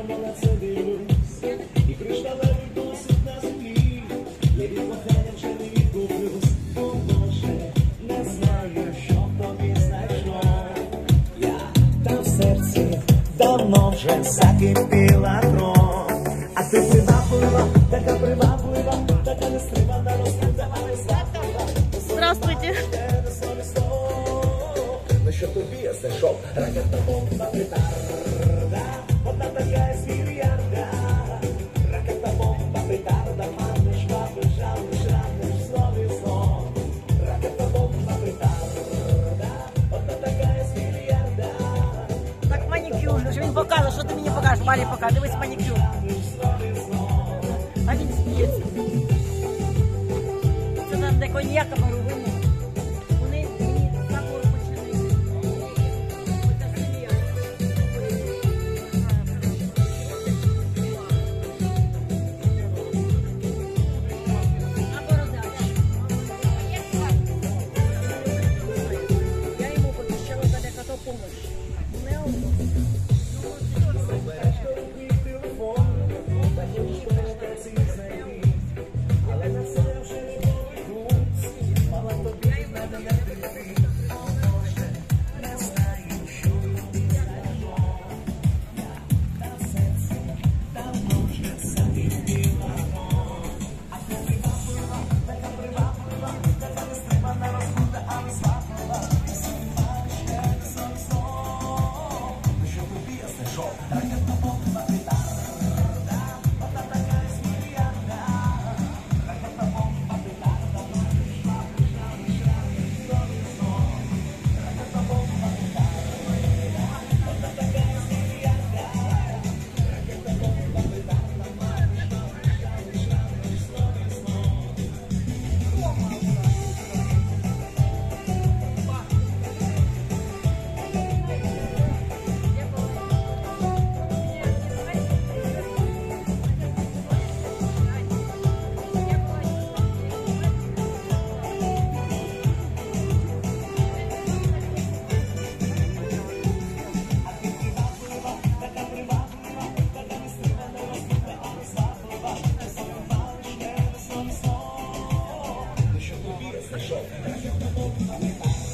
нестримано на це дивлюсь, і кришталевий досвід на землі, я від кохання вже не відкуплюсь, бо може не знаю, що в тобі знайшло. Я та в серці давно вже закипіла кров, а ти приваблива, така приваблива, така нестримана розкрита, але захвала. Здравствуйте. На що тобі я знайшов ракета бомба петарда, одна така петарда, маниш, вапиш, жалиш, раниш, знов і знов. Ракета бомба петарда, одна така з мільярда. Так манікюр. Що він покаже, що ти мені покажеш? Малі покаже, дивись манікюр. А він сміється. Це нам де коньяка беруть. for sure.